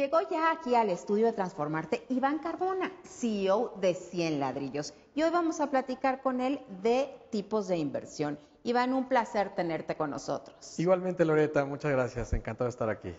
Llegó ya aquí al estudio de Transformarte Iván Carbona, CEO de 100 ladrillos. Y hoy vamos a platicar con él de tipos de inversión. Iván, un placer tenerte con nosotros. Igualmente, Loreta, muchas gracias. Encantado de estar aquí.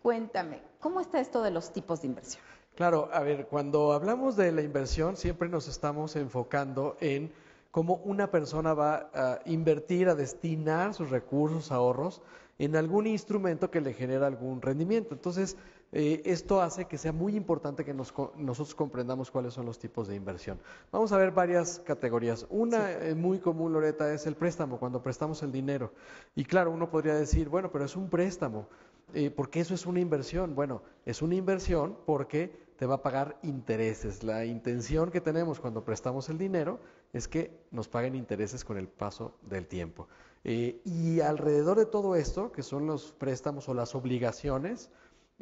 Cuéntame, ¿cómo está esto de los tipos de inversión? Claro, a ver, cuando hablamos de la inversión, siempre nos estamos enfocando en cómo una persona va a invertir, a destinar sus recursos, ahorros, en algún instrumento que le genera algún rendimiento. Entonces, eh, esto hace que sea muy importante que nosotros comprendamos cuáles son los tipos de inversión. Vamos a ver varias categorías. Una eh, muy común, Loreta, es el préstamo, cuando prestamos el dinero. Y claro, uno podría decir, bueno, pero es un préstamo. Eh, ¿Por qué eso es una inversión? Bueno, es una inversión porque te va a pagar intereses. La intención que tenemos cuando prestamos el dinero es que nos paguen intereses con el paso del tiempo. Eh, y alrededor de todo esto, que son los préstamos o las obligaciones,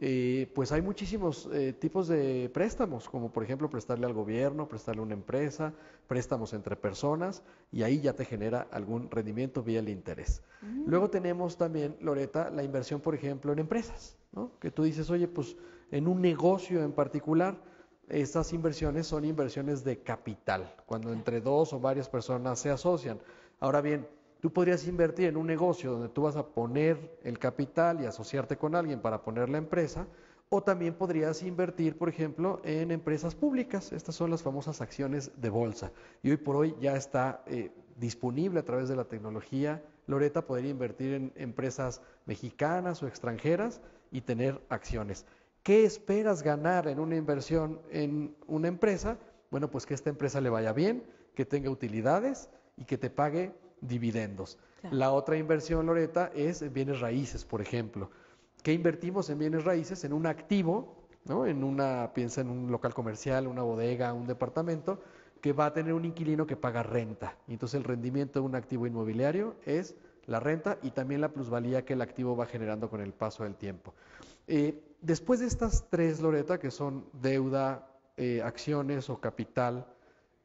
eh, pues hay muchísimos eh, tipos de préstamos, como por ejemplo prestarle al gobierno, prestarle a una empresa, préstamos entre personas, y ahí ya te genera algún rendimiento vía el interés. Mm. Luego tenemos también, Loreta, la inversión, por ejemplo, en empresas, ¿no? que tú dices, oye, pues en un negocio en particular, estas inversiones son inversiones de capital, cuando entre dos o varias personas se asocian. Ahora bien, Tú podrías invertir en un negocio donde tú vas a poner el capital y asociarte con alguien para poner la empresa, o también podrías invertir, por ejemplo, en empresas públicas. Estas son las famosas acciones de bolsa. Y hoy por hoy ya está eh, disponible a través de la tecnología. Loreta podría invertir en empresas mexicanas o extranjeras y tener acciones. ¿Qué esperas ganar en una inversión en una empresa? Bueno, pues que esta empresa le vaya bien, que tenga utilidades y que te pague dividendos. La otra inversión, Loreta, es en bienes raíces, por ejemplo. ¿Qué invertimos en bienes raíces? En un activo, ¿no? En una, piensa en un local comercial, una bodega, un departamento, que va a tener un inquilino que paga renta. Y entonces el rendimiento de un activo inmobiliario es la renta y también la plusvalía que el activo va generando con el paso del tiempo. Eh, después de estas tres, Loreta, que son deuda, eh, acciones o capital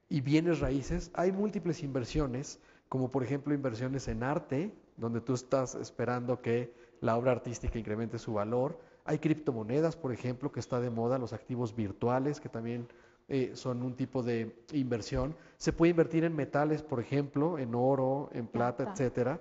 y bienes raíces, hay múltiples inversiones como por ejemplo inversiones en arte, donde tú estás esperando que la obra artística incremente su valor. Hay criptomonedas, por ejemplo, que está de moda, los activos virtuales, que también eh, son un tipo de inversión. Se puede invertir en metales, por ejemplo, en oro, en plata, etcétera.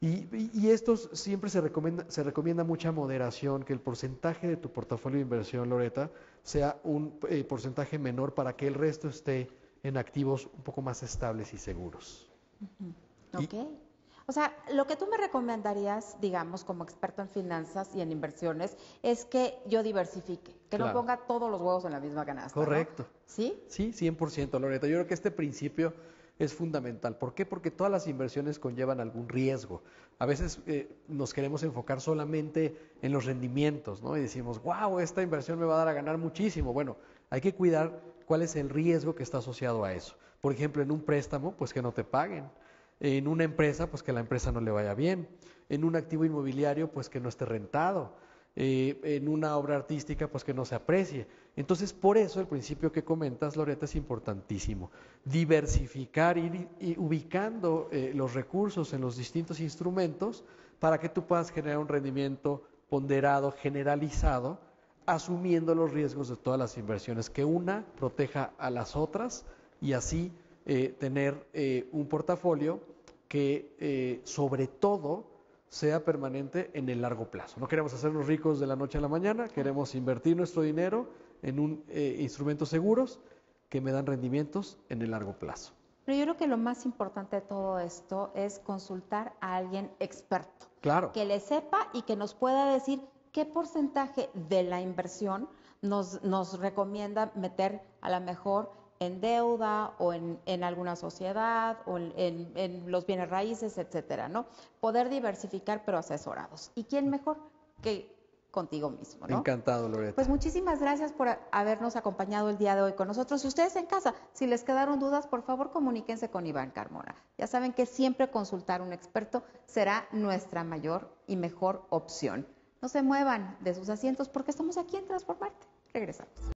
Y, estos siempre se recomienda, se recomienda mucha moderación, que el porcentaje de tu portafolio de inversión, Loreta, sea un eh, porcentaje menor para que el resto esté en activos un poco más estables y seguros. Ok. O sea, lo que tú me recomendarías, digamos, como experto en finanzas y en inversiones, es que yo diversifique, que no ponga todos los huevos en la misma canasta. Correcto. ¿Sí? Sí, 100%, Loreta. Yo creo que este principio es fundamental. ¿Por qué? Porque todas las inversiones conllevan algún riesgo. A veces eh, nos queremos enfocar solamente en los rendimientos, ¿no? Y decimos, wow, esta inversión me va a dar a ganar muchísimo. Bueno, hay que cuidar cuál es el riesgo que está asociado a eso. Por ejemplo, en un préstamo, pues que no te paguen. En una empresa, pues que la empresa no le vaya bien. En un activo inmobiliario, pues que no esté rentado. Eh, en una obra artística, pues que no se aprecie. Entonces, por eso el principio que comentas, Loreta, es importantísimo. Diversificar, ir, ubicando eh, los recursos en los distintos instrumentos para que tú puedas generar un rendimiento ponderado, generalizado, asumiendo los riesgos de todas las inversiones, que una proteja a las otras y así eh, tener eh, un portafolio que eh, sobre todo sea permanente en el largo plazo. No queremos hacernos ricos de la noche a la mañana, queremos invertir nuestro dinero en un, instrumentos seguros que me dan rendimientos en el largo plazo. Pero yo creo que lo más importante de todo esto es consultar a alguien experto. Claro. Que le sepa y que nos pueda decir qué porcentaje de la inversión nos, nos recomienda meter a lo mejor en deuda o en, alguna sociedad o en, los bienes raíces, etcétera, ¿no? Poder diversificar pero asesorados. ¿Y quién mejor que contigo mismo, ¿no? Encantado, Loreta. Pues muchísimas gracias por habernos acompañado el día de hoy con nosotros. Y ustedes en casa, si les quedaron dudas, por favor comuníquense con Iván Carmona. Ya saben que siempre consultar a un experto será nuestra mayor y mejor opción. No se muevan de sus asientos porque estamos aquí en Transformarte. Regresamos.